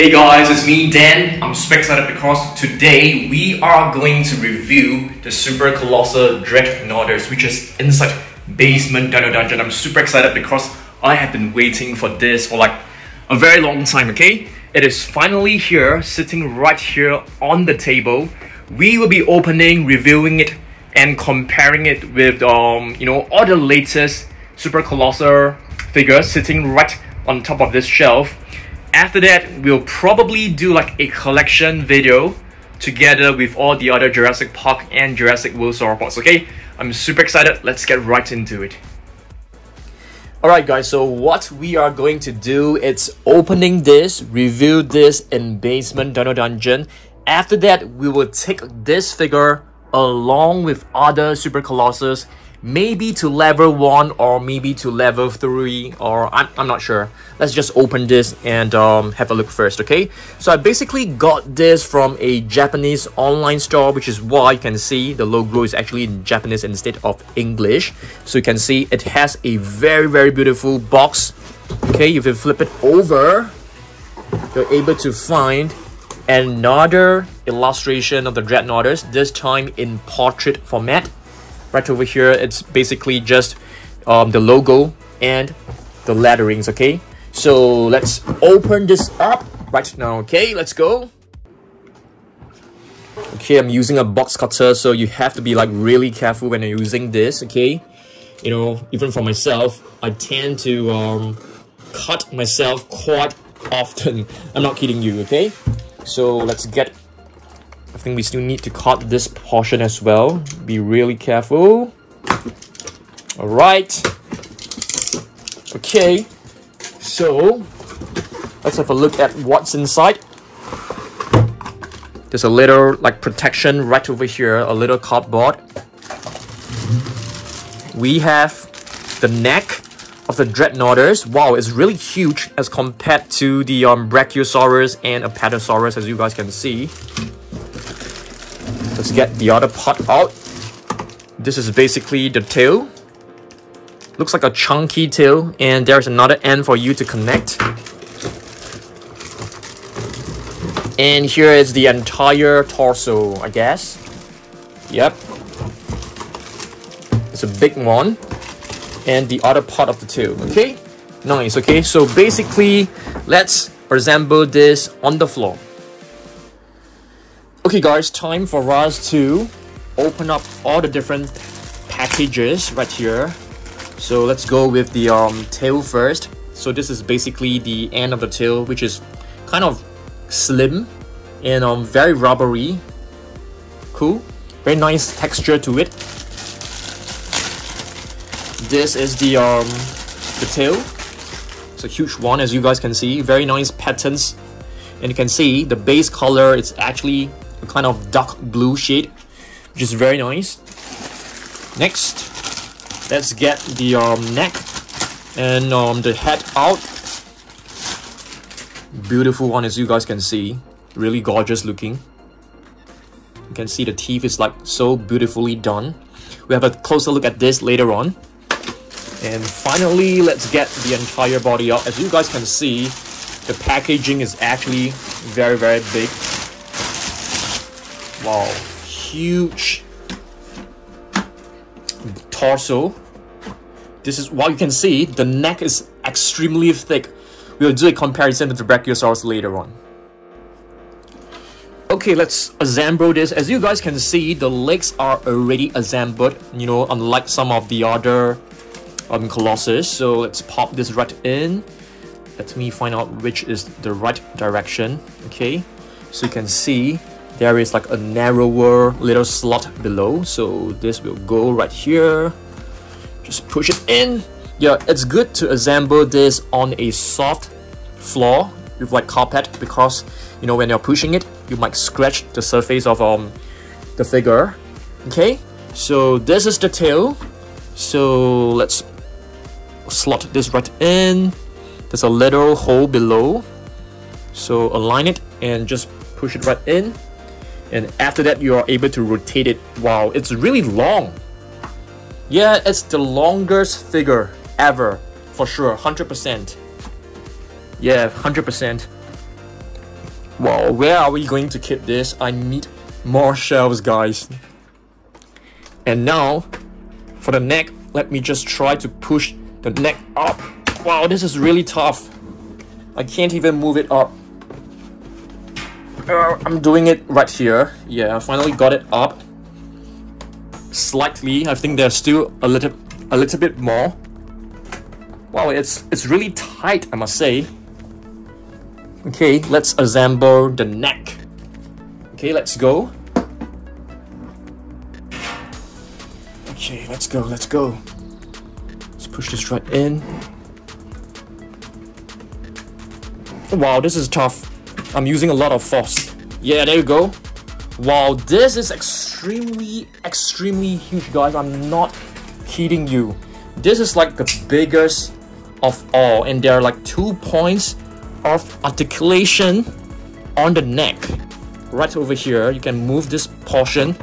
Hey guys, it's me Dan. I'm super excited because today we are going to review the Super Colossal Dreadnoughtus, which is inside Basement Dino Dungeon. I'm super excited because I have been waiting for this for like a very long time, okay? It is finally here, sitting right here on the table. We will be opening, reviewing it, and comparing it with um, you know, all the latest Super Colossal figures sitting right on top of this shelf after that, we'll probably do like a collection video together with all the other Jurassic Park and Jurassic World sauropods, okay? I'm super excited, let's get right into it. Alright guys, so what we are going to do is opening this, review this in Basement Dino Dungeon. After that, we will take this figure along with other Super Colossus maybe to level 1 or maybe to level 3 or I'm, I'm not sure. Let's just open this and um, have a look first, okay? So I basically got this from a Japanese online store which is why you can see the logo is actually in Japanese instead of English. So you can see it has a very very beautiful box. Okay, if you flip it over, you're able to find another illustration of the Dreadnoughtus, this time in portrait format right over here it's basically just um, the logo and the letterings okay? So let's open this up right now okay? Let's go. Okay i'm using a box cutter so you have to be like really careful when you're using this okay? You know even for myself i tend to um, cut myself quite often. I'm not kidding you okay? So let's get I think we still need to cut this portion as well. Be really careful. Alright. Okay. So, let's have a look at what's inside. There's a little like protection right over here, a little cardboard. We have the neck of the Dreadnoughtus. Wow, it's really huge as compared to the um, Brachiosaurus and Apatosaurus as you guys can see. Let's get the other part out. This is basically the tail. Looks like a chunky tail and there's another end for you to connect. And here is the entire torso, I guess. Yep. It's a big one. And the other part of the tail, okay? Nice, okay? So basically, let's assemble this on the floor. Okay guys, time for us to open up all the different packages right here. So let's go with the um, tail first. So this is basically the end of the tail, which is kind of slim and um, very rubbery. Cool. Very nice texture to it. This is the um, the tail. It's a huge one as you guys can see. Very nice patterns. And you can see the base color is actually a kind of dark blue shade, which is very nice. Next, let's get the um, neck and um, the head out. Beautiful one as you guys can see, really gorgeous looking. You can see the teeth is like so beautifully done. We have a closer look at this later on. And finally, let's get the entire body out. As you guys can see, the packaging is actually very, very big. Wow, huge torso. This is what you can see. The neck is extremely thick. We'll do a comparison with the Brachiosaurus later on. Okay, let's assemble this. As you guys can see, the legs are already assembled, you know, unlike some of the other um, Colossus. So let's pop this right in. Let me find out which is the right direction. Okay, so you can see there is like a narrower little slot below so this will go right here. Just push it in. Yeah it's good to assemble this on a soft floor with like carpet because you know when you're pushing it you might scratch the surface of um the figure. Okay so this is the tail. So let's slot this right in. There's a little hole below. So align it and just push it right in and after that you are able to rotate it wow it's really long yeah it's the longest figure ever for sure 100% yeah 100% wow where are we going to keep this? I need more shelves, guys. And now, for the neck, let me just try to push the neck up. Wow, this is really tough. I can't even move it up. Uh, I'm doing it right here. Yeah, I finally got it up. Slightly, I think there's still a little, a little bit more. Wow, it's it's really tight, I must say. Okay, let's assemble the neck. Okay, let's go. Okay, let's go, let's go. Let's push this right in. Wow, this is tough. I'm using a lot of force. Yeah, there you go. Wow, this is extremely, extremely huge, guys. I'm not kidding you. This is like the biggest of all, and there are like two points of articulation on the neck. Right over here, you can move this portion.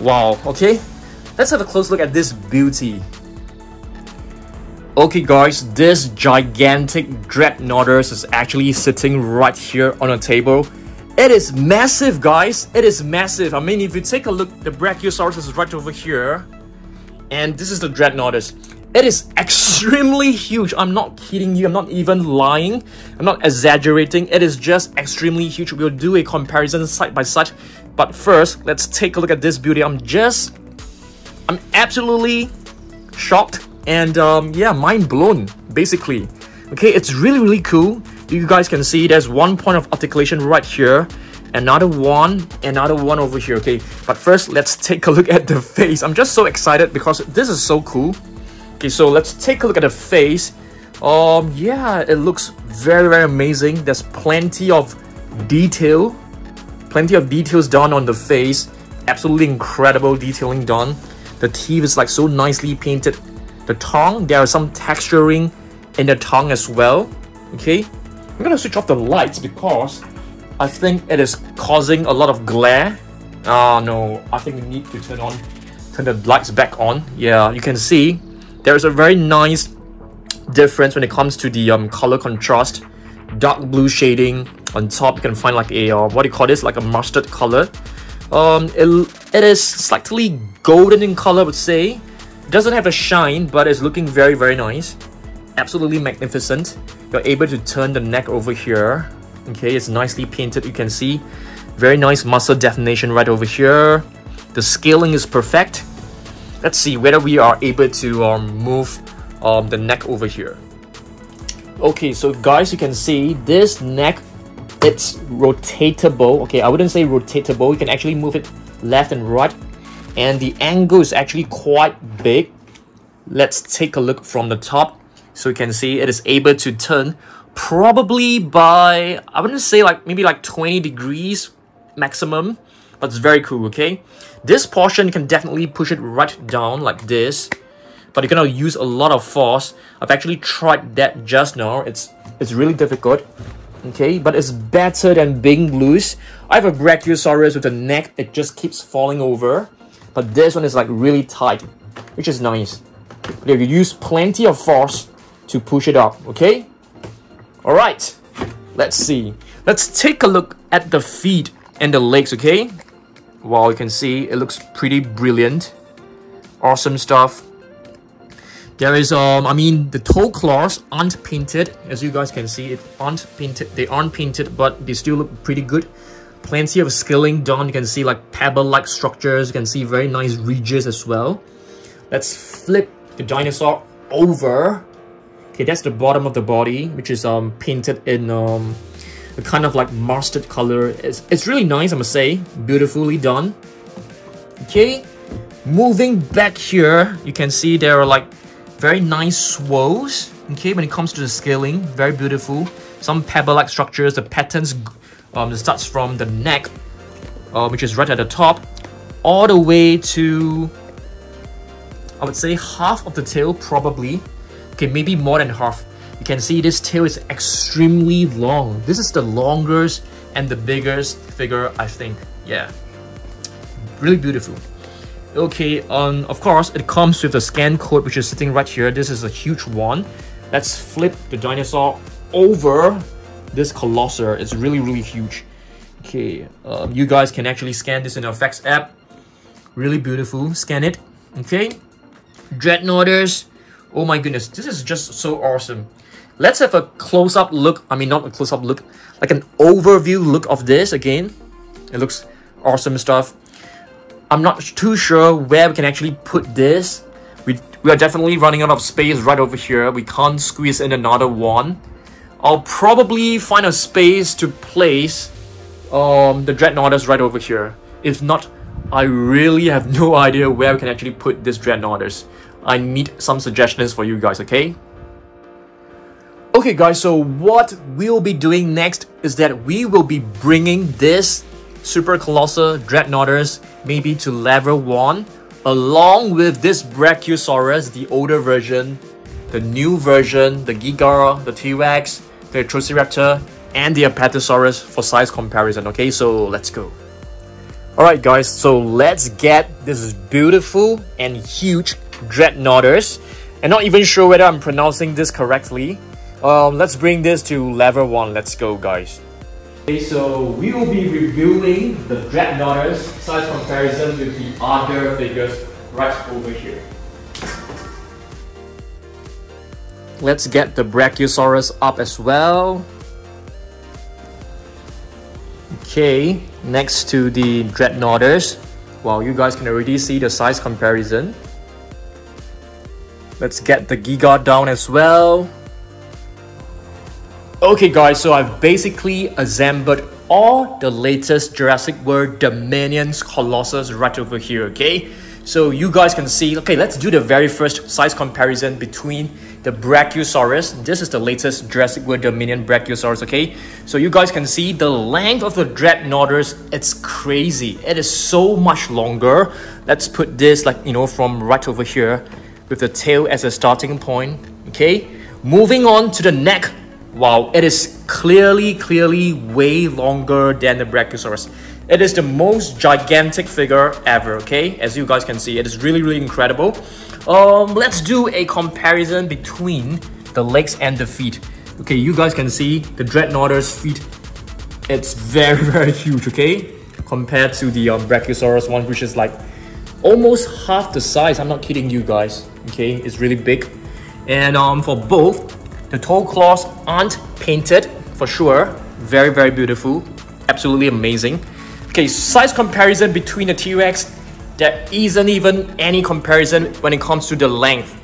Wow, okay. Let's have a close look at this beauty. Okay guys, this gigantic Dreadnoughtus is actually sitting right here on a table. It is massive guys, it is massive. I mean if you take a look, the Brachiosaurus is right over here. And this is the Dreadnoughtus. It is extremely huge. I'm not kidding you. I'm not even lying. I'm not exaggerating. It is just extremely huge. We'll do a comparison side by side. But first, let's take a look at this beauty. I'm just... I'm absolutely shocked and um, yeah, mind blown, basically. Okay, it's really, really cool. You guys can see there's one point of articulation right here, another one, another one over here, okay? But first, let's take a look at the face. I'm just so excited because this is so cool. Okay, so let's take a look at the face. Um, yeah, it looks very, very amazing. There's plenty of detail, plenty of details done on the face. Absolutely incredible detailing done. The teeth is like so nicely painted the tongue, there are some texturing in the tongue as well. Okay, I'm gonna switch off the lights because I think it is causing a lot of glare. Ah, no, I think we need to turn on, turn the lights back on. Yeah, you can see there is a very nice difference when it comes to the um, color contrast. Dark blue shading on top, you can find like a, uh, what do you call this, like a mustard color. Um, it, it is slightly golden in color, I would say. Doesn't have a shine, but it's looking very, very nice. Absolutely magnificent. You're able to turn the neck over here. Okay, it's nicely painted, you can see. Very nice muscle definition right over here. The scaling is perfect. Let's see whether we are able to um, move um, the neck over here. Okay, so guys, you can see this neck, it's rotatable. Okay, I wouldn't say rotatable. You can actually move it left and right and the angle is actually quite big. Let's take a look from the top. So you can see it is able to turn probably by, I wouldn't say like maybe like 20 degrees maximum, but it's very cool, okay? This portion can definitely push it right down like this, but you're gonna use a lot of force. I've actually tried that just now. It's, it's really difficult okay but it's better than being loose i have a brachiosaurus with a neck that just keeps falling over but this one is like really tight, which is nice. But if you use plenty of force to push it up, okay? All right, let's see. Let's take a look at the feet and the legs, okay? Well, you can see it looks pretty brilliant. Awesome stuff. There is, um, I mean, the toe claws aren't painted, as you guys can see. It aren't painted. They aren't painted, but they still look pretty good plenty of scaling done. You can see like pebble-like structures. You can see very nice ridges as well. Let's flip the dinosaur over. Okay, that's the bottom of the body, which is um painted in um a kind of like mustard color. It's, it's really nice, I must say. Beautifully done. Okay, moving back here, you can see there are like very nice swirls. Okay, when it comes to the scaling, very beautiful. Some pebble-like structures, the patterns um, it starts from the neck, uh, which is right at the top, all the way to, I would say half of the tail probably. Okay, maybe more than half. You can see this tail is extremely long. This is the longest and the biggest figure, I think. Yeah, really beautiful. Okay, um, of course, it comes with the scan code, which is sitting right here. This is a huge one. Let's flip the dinosaur over this Colossar is really, really huge. Okay, um, you guys can actually scan this in the Facts app. Really beautiful. Scan it. Okay. Dreadnoughtus. Oh my goodness, this is just so awesome. Let's have a close-up look. I mean, not a close-up look, like an overview look of this again. It looks awesome stuff. I'm not too sure where we can actually put this. We, we are definitely running out of space right over here. We can't squeeze in another one. I'll probably find a space to place um, the Dreadnoughtus right over here. If not, I really have no idea where we can actually put this Dreadnoughtus. I need some suggestions for you guys, okay? Okay guys, so what we'll be doing next is that we will be bringing this Super Colossal Dreadnoughtus maybe to level 1 along with this Brachiosaurus, the older version, the new version, the Giga, the T-Rex, the Atrociraptor, and the Apatosaurus for size comparison, okay? So let's go. Alright guys, so let's get this beautiful and huge Dreadnoughtus. And not even sure whether I'm pronouncing this correctly. Um, let's bring this to level 1, let's go guys. Okay, so we will be reviewing the Dreadnoughtus size comparison with the other figures right over here. Let's get the Brachiosaurus up as well. Okay, next to the Dreadnoughtus. Well, you guys can already see the size comparison. Let's get the Giga down as well. Okay guys, so I've basically assembled all the latest Jurassic World Dominions Colossus right over here, okay? So you guys can see, okay, let's do the very first size comparison between the Brachiosaurus. This is the latest Jurassic World Dominion Brachiosaurus, okay? So you guys can see the length of the Dreadnoughtus, it's crazy. It is so much longer. Let's put this like, you know, from right over here with the tail as a starting point, okay? Moving on to the neck. Wow, it is clearly, clearly way longer than the Brachiosaurus. It is the most gigantic figure ever, okay? As you guys can see, it is really, really incredible. Um, let's do a comparison between the legs and the feet. Okay, you guys can see the Dreadnoughtus feet. It's very, very huge, okay? Compared to the um, Brachiosaurus one, which is like almost half the size. I'm not kidding you guys, okay? It's really big. And um, for both, the toe claws aren't painted for sure. Very, very beautiful. Absolutely amazing. Okay, size comparison between the T-Rex, there isn't even any comparison when it comes to the length.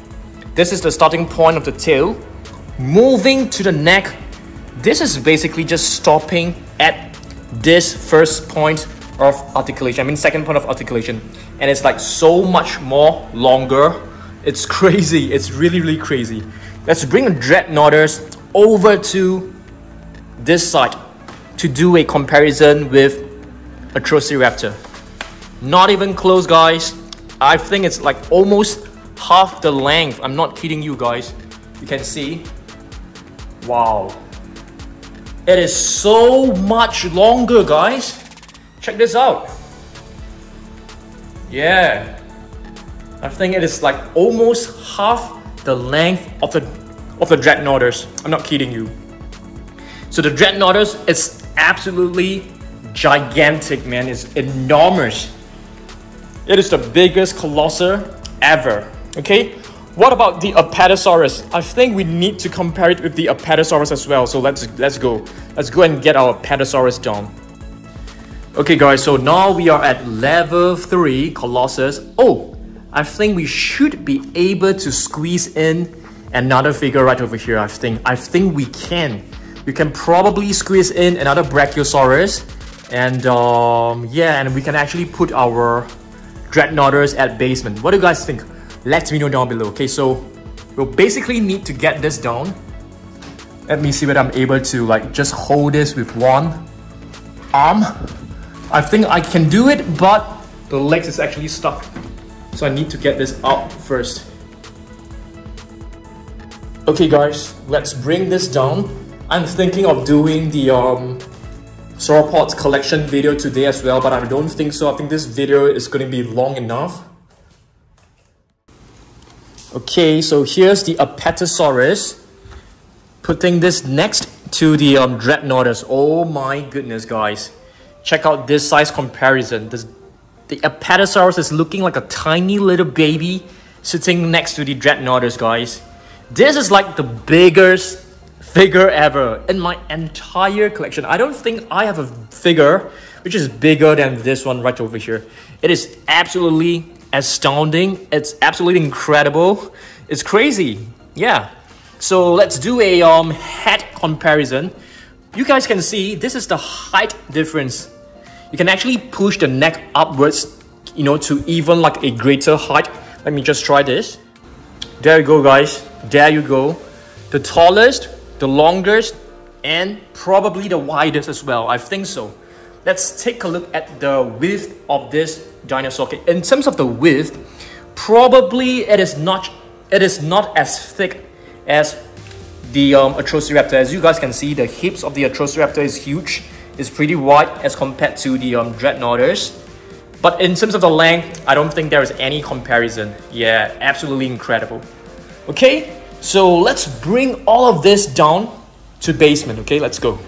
This is the starting point of the tail. Moving to the neck, this is basically just stopping at this first point of articulation, I mean second point of articulation. And it's like so much more longer. It's crazy, it's really, really crazy. Let's bring the Dreadnoughtus over to this side to do a comparison with Atrociraptor. Not even close, guys. I think it's like almost half the length. I'm not kidding you guys. You can see. Wow. It is so much longer, guys. Check this out. Yeah. I think it is like almost half the length of the of the Dreadnoughtus. I'm not kidding you. So the Dreadnoughtus is absolutely gigantic, man. It's enormous. It is the biggest colossus ever. Okay, what about the Apatosaurus? I think we need to compare it with the Apatosaurus as well. So let's let's go. Let's go and get our Apatosaurus down. Okay, guys. So now we are at level three Colossus. Oh, I think we should be able to squeeze in another figure right over here. I think. I think we can. We can probably squeeze in another Brachiosaurus and um, yeah, and we can actually put our Dreadnoughtus at basement. What do you guys think? Let me know down below. Okay, so we'll basically need to get this down. Let me see whether I'm able to like just hold this with one arm. I think I can do it, but the legs is actually stuck. So I need to get this out first. Okay guys, let's bring this down. I'm thinking of doing the um, sauropods collection video today as well, but I don't think so. I think this video is going to be long enough. Okay, so here's the Apatosaurus. Putting this next to the um, Dreadnoughtus. Oh my goodness, guys. check out this size comparison. This, the Apatosaurus is looking like a tiny little baby sitting next to the Dreadnoughtus, guys. This is like the biggest figure ever in my entire collection. I don't think I have a figure which is bigger than this one right over here. It is absolutely astounding. It's absolutely incredible. It's crazy. Yeah. So let's do a um, head comparison. You guys can see this is the height difference. You can actually push the neck upwards, you know, to even like a greater height. Let me just try this. There you go, guys. There you go. The tallest, the longest, and probably the widest as well. I think so. Let's take a look at the width of this dinosaur. Okay, in terms of the width, probably it is not it is not as thick as the um, Atrociraptor. As you guys can see, the hips of the Atrociraptor is huge. It's pretty wide as compared to the um, Dreadnoughtus. But in terms of the length, I don't think there is any comparison. Yeah, absolutely incredible. Okay, so let's bring all of this down to basement. Okay, let's go.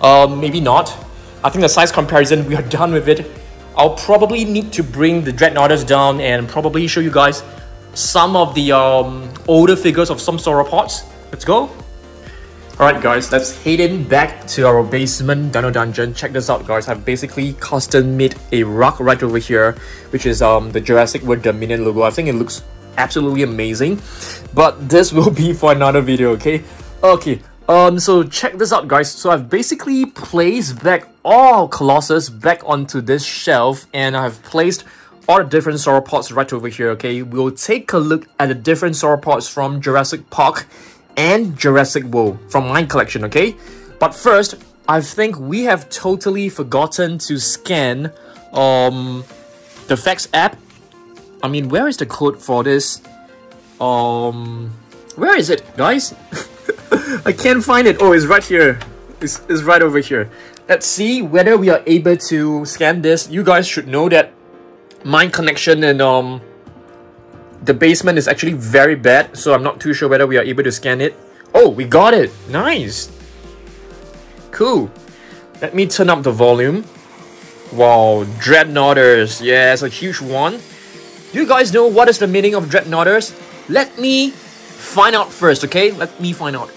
Um, maybe not. I think the size comparison, we are done with it. I'll probably need to bring the Dreadnoughtus down and probably show you guys some of the um, older figures of some sauropods. Let's go. Alright guys, let's head in back to our basement Dino Dungeon. Check this out guys, I've basically custom made a rock right over here, which is um, the Jurassic World Dominion logo. I think it looks absolutely amazing. But this will be for another video, okay? Okay, um, so check this out guys. So I've basically placed back all Colossus back onto this shelf and I've placed all the different sauropods right over here, okay? We'll take a look at the different sauropods from Jurassic Park and Jurassic World from my collection, okay? But first, I think we have totally forgotten to scan um, the Facts app. I mean, where is the code for this? Um, where is it, guys? I can't find it. Oh, it's right here. It's, it's right over here. Let's see whether we are able to scan this. You guys should know that my connection and um the basement is actually very bad, so I'm not too sure whether we are able to scan it. Oh, we got it! Nice! Cool. Let me turn up the volume. Wow, Dreadnoughtus. Yeah, it's a huge one. Do you guys know what is the meaning of Dreadnoughtus? Let me find out first, okay? Let me find out.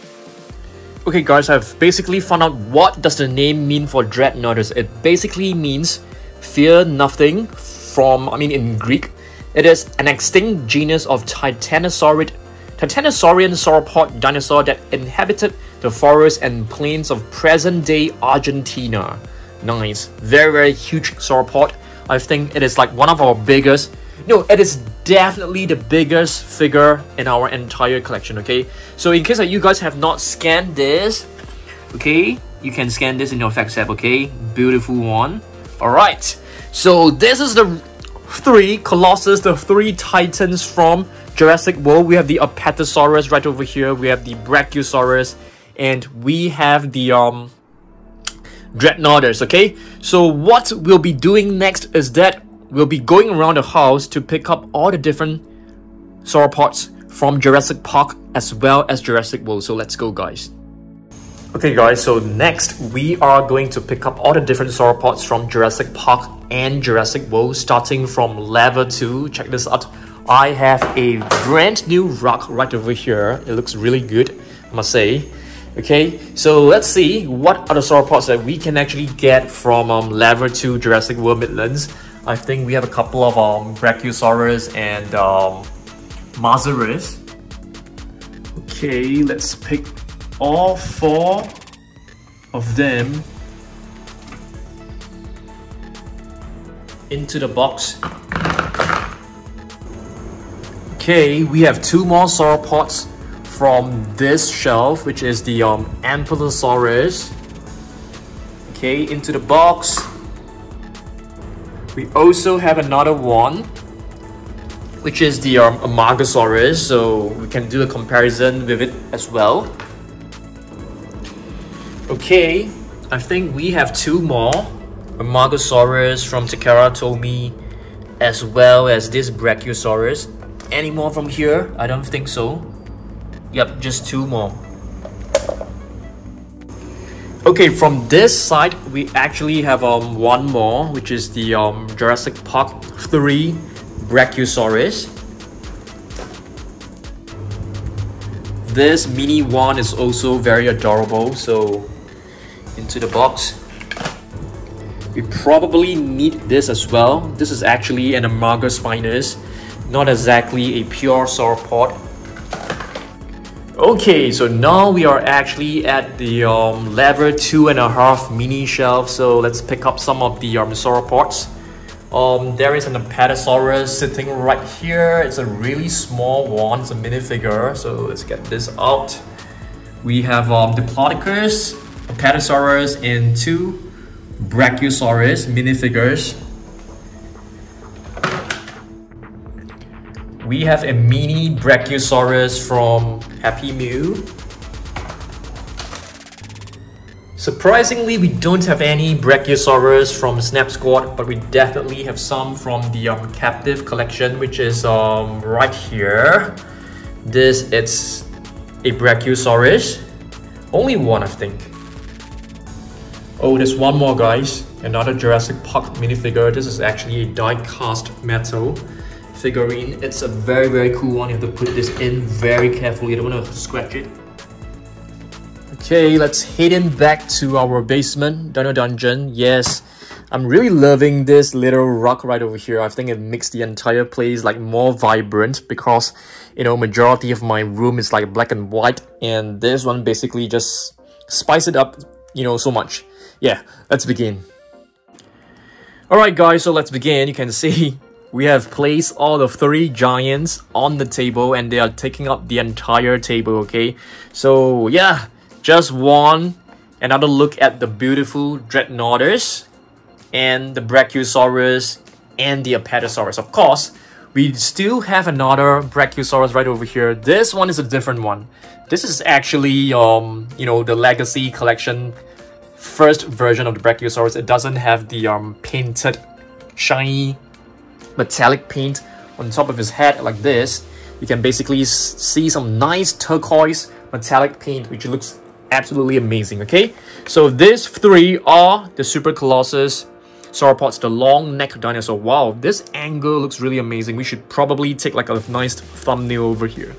Okay guys, I've basically found out what does the name mean for Dreadnoughtus. It basically means fear nothing from, I mean in Greek, it is an extinct genus of Titanosaurid, Titanosaurian sauropod dinosaur that inhabited the forests and plains of present-day Argentina. Nice. Very, very huge sauropod. I think it is like one of our biggest no, it is definitely the biggest figure in our entire collection, okay? So in case that you guys have not scanned this, okay, you can scan this in your fact app, okay? Beautiful one. Alright, so this is the three Colossus, the three Titans from Jurassic World. We have the Apatosaurus right over here, we have the Brachiosaurus, and we have the um Dreadnoughtus, okay? So what we'll be doing next is that we'll be going around the house to pick up all the different sauropods from Jurassic Park as well as Jurassic World. So let's go guys. Okay guys, so next we are going to pick up all the different sauropods from Jurassic Park and Jurassic World starting from level 2. Check this out. I have a brand new rock right over here. It looks really good, I must say. Okay, so let's see what the sauropods that we can actually get from um, level 2 Jurassic World Midlands. I think we have a couple of um, Brachiosaurus and um. Okay, let's pick all four of them into the box. Okay, we have two more sauropods from this shelf, which is the um, Ampelosaurus. Okay, into the box. We also have another one, which is the um, so we can do a comparison with it as well. Okay, I think we have two more. Amargasaurus from Takara Tomy, as well as this Brachiosaurus. Any more from here? I don't think so. Yep, just two more. Okay, from this side, we actually have um one more, which is the um Jurassic Park 3 Brachiosaurus. This mini one is also very adorable, so into the box. We probably need this as well. This is actually an Amargaspinus, not exactly a pure sauropod. Okay, so now we are actually at the um, level two and a half mini shelf. So let's pick up some of the um, sauropods. Um, there is an Apatosaurus sitting right here. It's a really small one. It's a minifigure. So let's get this out. We have um, Diplodocus, Apatosaurus, and two Brachiosaurus minifigures. We have a mini Brachiosaurus from Happy Meal. Surprisingly, we don't have any Brachiosaurus from Snap Squad, but we definitely have some from the um, captive collection, which is um, right here. This it's a Brachiosaurus. Only one, I think. Oh, there's one more, guys. Another Jurassic Park minifigure. This is actually a die-cast metal figurine. It's a very, very cool one. You have to put this in very carefully. You don't want to scratch it. Okay, let's head in back to our basement, Dino Dungeon. Yes, I'm really loving this little rock right over here. I think it makes the entire place like more vibrant because, you know, majority of my room is like black and white. And this one basically just spice it up, you know, so much. Yeah, let's begin. Alright guys, so let's begin. You can see we have placed all the three giants on the table and they are taking up the entire table, okay? So yeah, just one another look at the beautiful Dreadnoughtus and the Brachiosaurus and the Apatosaurus. Of course, we still have another Brachiosaurus right over here. This one is a different one. This is actually, um, you know, the Legacy Collection first version of the Brachiosaurus. It doesn't have the um, painted, shiny, metallic paint on top of his head like this. You can basically see some nice turquoise metallic paint, which looks absolutely amazing, okay? So these three are the Super Colossus sauropods, the long neck dinosaur. Wow, this angle looks really amazing. We should probably take like a nice thumbnail over here.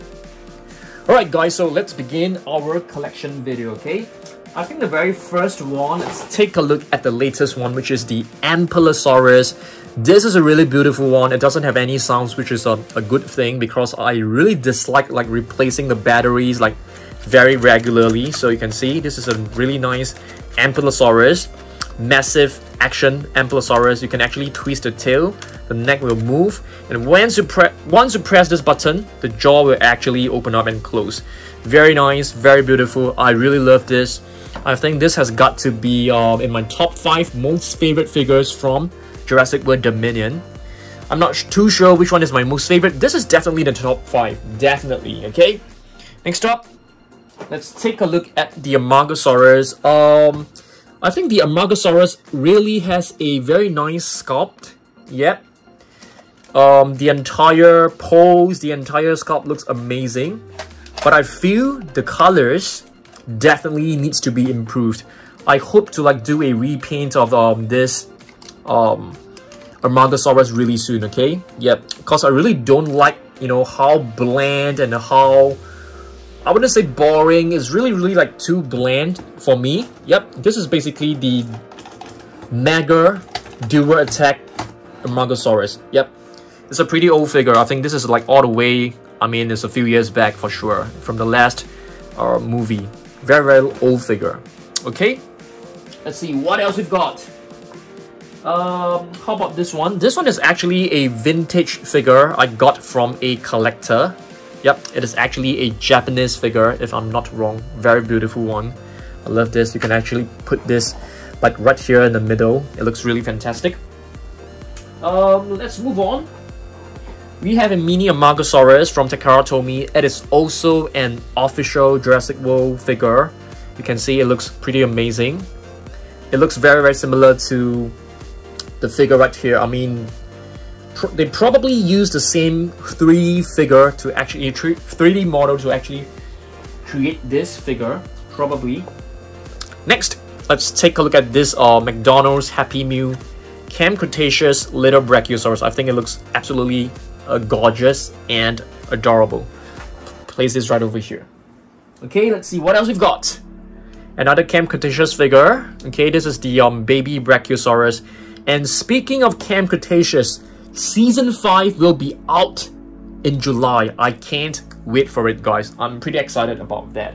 Alright guys, so let's begin our collection video, okay? I think the very first one, let's take a look at the latest one, which is the Ampelosaurus. This is a really beautiful one. It doesn't have any sounds, which is a, a good thing because I really dislike like replacing the batteries like very regularly. So you can see this is a really nice Ampelosaurus, massive action Ampelosaurus. You can actually twist the tail, the neck will move, and once you, pre once you press this button, the jaw will actually open up and close. Very nice, very beautiful. I really love this. I think this has got to be uh, in my top 5 most favorite figures from Jurassic World Dominion. I'm not too sure which one is my most favorite. This is definitely the top 5. Definitely, okay? Next up, let's take a look at the Amargasaurus. Um, I think the Amargasaurus really has a very nice sculpt. Yep. Um, the entire pose, the entire sculpt looks amazing. But I feel the colors definitely needs to be improved. I hope to like do a repaint of um, this um, Amargasaurus really soon, okay? Yep, because I really don't like, you know, how bland and how I wouldn't say boring. It's really, really like too bland for me. Yep, this is basically the Mega Dual Attack Amargasaurus. Yep, it's a pretty old figure. I think this is like all the way, I mean, it's a few years back for sure. From the last uh, movie. Very, very old figure. Okay, let's see what else we've got. Um, how about this one? This one is actually a vintage figure I got from a collector. Yep, it is actually a Japanese figure, if I'm not wrong. Very beautiful one. I love this. You can actually put this like right here in the middle. It looks really fantastic. Um, let's move on. We have a mini Amargasaurus from Takara Tomy. It is also an official Jurassic World figure. You can see it looks pretty amazing. It looks very, very similar to the figure right here. I mean, pr they probably use the same 3D figure to actually 3D model to actually create this figure probably next let's take a look at this uh, McDonald's Happy Meal Camp Cretaceous Little Brachiosaurus. I think it looks absolutely uh, gorgeous and adorable. Place this right over here. Okay, let's see what else we've got. Another Camp Cretaceous figure. Okay, this is the um, baby Brachiosaurus. And speaking of Camp Cretaceous, Season 5 will be out in July. I can't wait for it, guys. I'm pretty excited about that.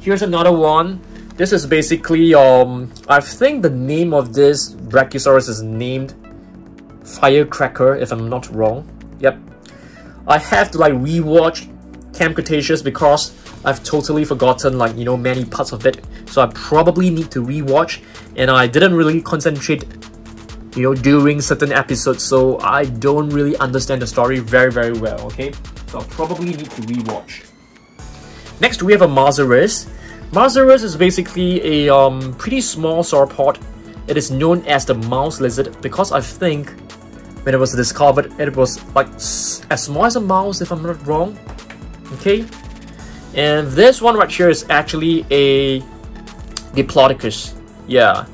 Here's another one. This is basically, um, I think the name of this Brachiosaurus is named Firecracker, if I'm not wrong. Yep. I have to like rewatch Camp Cretaceous because I've totally forgotten like, you know, many parts of it. So I probably need to rewatch and I didn't really concentrate you know, during certain episodes, so I don't really understand the story very, very well, okay? So I'll probably need to rewatch. Next, we have a Mussaurus. Mussaurus is basically a um, pretty small sauropod. It is known as the mouse lizard because I think when it was discovered, it was like as small as a mouse, if I'm not wrong. Okay? And this one right here is actually a Diplodocus. Yeah.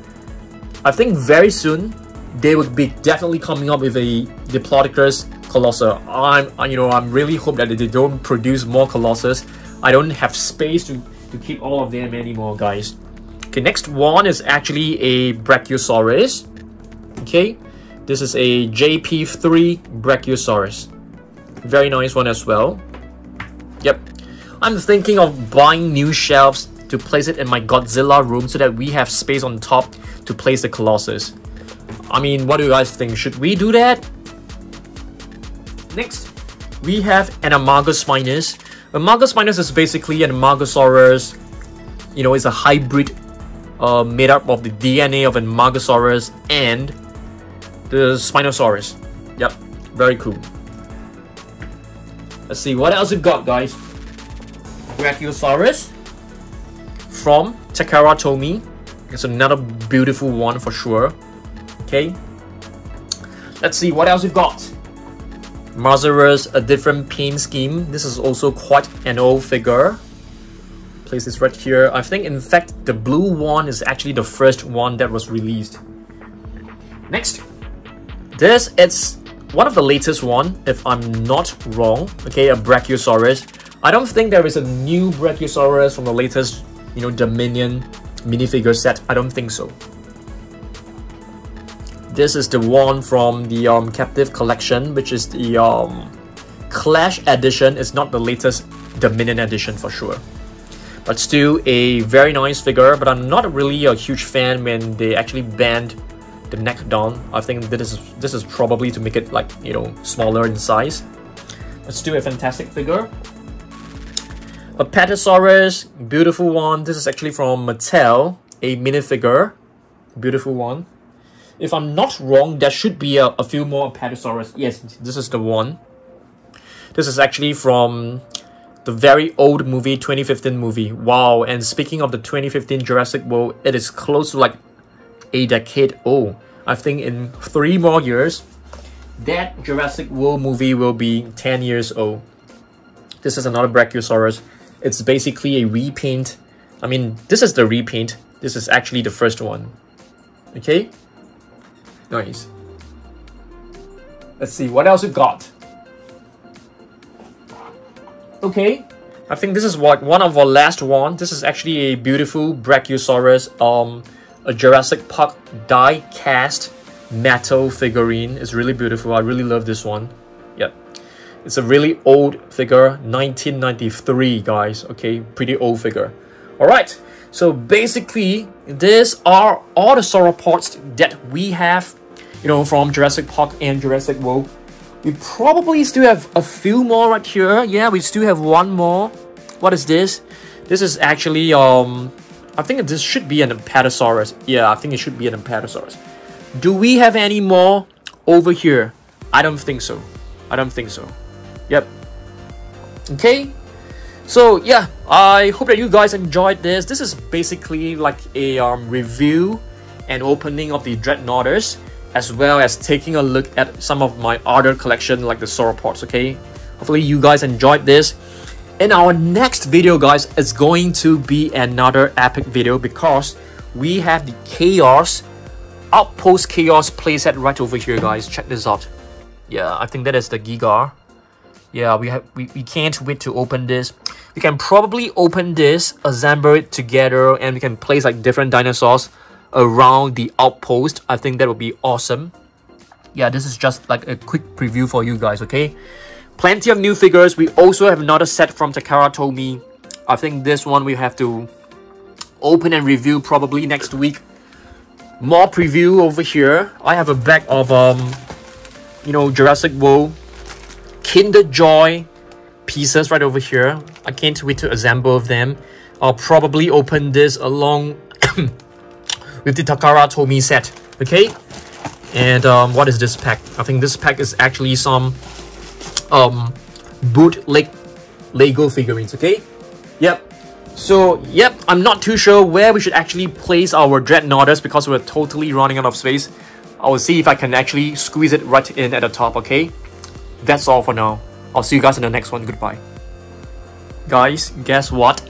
I think very soon they would be definitely coming up with a Diplodocus Colossus. I'm, you know, I'm really hope that they don't produce more Colossus. I don't have space to, to keep all of them anymore, guys. Okay, next one is actually a Brachiosaurus. Okay, this is a JP3 Brachiosaurus. Very nice one as well. Yep. I'm thinking of buying new shelves to place it in my Godzilla room so that we have space on top to place the Colossus. I mean, what do you guys think? Should we do that? Next, we have an Amargus minus. Amargus minus is basically an Amargasaurus. You know, it's a hybrid uh, made up of the DNA of an Amargasaurus and the Spinosaurus. Yep, very cool. Let's see, what else we got, guys? Brachiosaurus from Takara Tomy. It's another beautiful one for sure. Okay. Let's see what else we've got. Mussaurus, a different paint scheme. This is also quite an old figure. Place this right here. I think in fact the blue one is actually the first one that was released. Next. This is one of the latest one, if I'm not wrong. Okay, a Brachiosaurus. I don't think there is a new Brachiosaurus from the latest, you know, Dominion minifigure set. I don't think so. This is the one from the um, Captive Collection, which is the um, Clash edition. It's not the latest Dominion edition for sure. But still a very nice figure, but I'm not really a huge fan when they actually bend the neck down. I think this is this is probably to make it like, you know, smaller in size. But still a fantastic figure. A Apatosaurus, beautiful one. This is actually from Mattel, a minifigure. Beautiful one. If I'm not wrong, there should be a, a few more Apatosaurus. Yes, this is the one. This is actually from the very old movie, 2015 movie. Wow, and speaking of the 2015 Jurassic World, it is close to like a decade old. I think in three more years, that Jurassic World movie will be 10 years old. This is another Brachiosaurus. It's basically a repaint. I mean, this is the repaint. This is actually the first one. Okay? Nice. Let's see, what else we got? Okay, I think this is what one of our last one. This is actually a beautiful Brachiosaurus, um, a Jurassic Park die cast metal figurine. It's really beautiful. I really love this one. Yep. It's a really old figure, 1993, guys. Okay, pretty old figure. All right. So basically, these are all the sauropods that we have you know, from Jurassic Park and Jurassic World. We probably still have a few more right here. Yeah, we still have one more. What is this? This is actually, um, I think this should be an Apatosaurus. Yeah, I think it should be an Apatosaurus. Do we have any more over here? I don't think so. I don't think so. Yep. Okay. So yeah, I hope that you guys enjoyed this. This is basically like a um, review and opening of the Dreadnoughtus as well as taking a look at some of my other collection like the sauropods okay hopefully you guys enjoyed this In our next video, guys, it's going to be another epic video because we have the Chaos Outpost Chaos playset right over here, guys. Check this out. Yeah, I think that is the Giga. Yeah, we have we, we can't wait to open this. We can probably open this, assemble it together, and we can place like different dinosaurs around the outpost. I think that would be awesome. Yeah, this is just like a quick preview for you guys, okay? Plenty of new figures. We also have another set from Takara Tomy. I think this one we have to open and review probably next week. More preview over here. I have a bag of, um, you know, Jurassic World Kinder Joy pieces right over here. I can't wait to assemble them. I'll probably open this along with the Takara Tomy set, okay? And um, what is this pack? I think this pack is actually some um, bootleg Lego figurines, okay? Yep. So, yep, I'm not too sure where we should actually place our Dreadnoughtus because we're totally running out of space. I will see if I can actually squeeze it right in at the top, okay? That's all for now. I'll see you guys in the next one. Goodbye. Guys, guess what?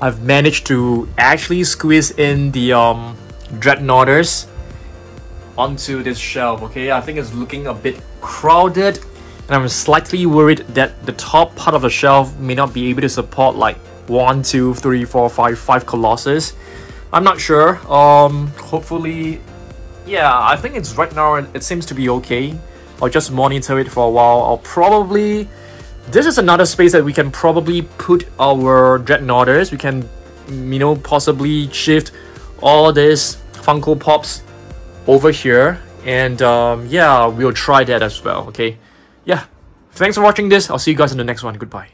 I've managed to actually squeeze in the um, Dreadnoughtus onto this shelf, okay? I think it's looking a bit crowded and I'm slightly worried that the top part of the shelf may not be able to support like one, two, three, four, five, five Colossus. I'm not sure. Um, hopefully, yeah, I think it's right now. It seems to be okay. I'll just monitor it for a while. I'll probably. This is another space that we can probably put our Dreadnoughtus. We can, you know, possibly shift all these Funko Pops over here. And um, yeah, we'll try that as well. Okay yeah, thanks for watching this. I'll see you guys in the next one. Goodbye.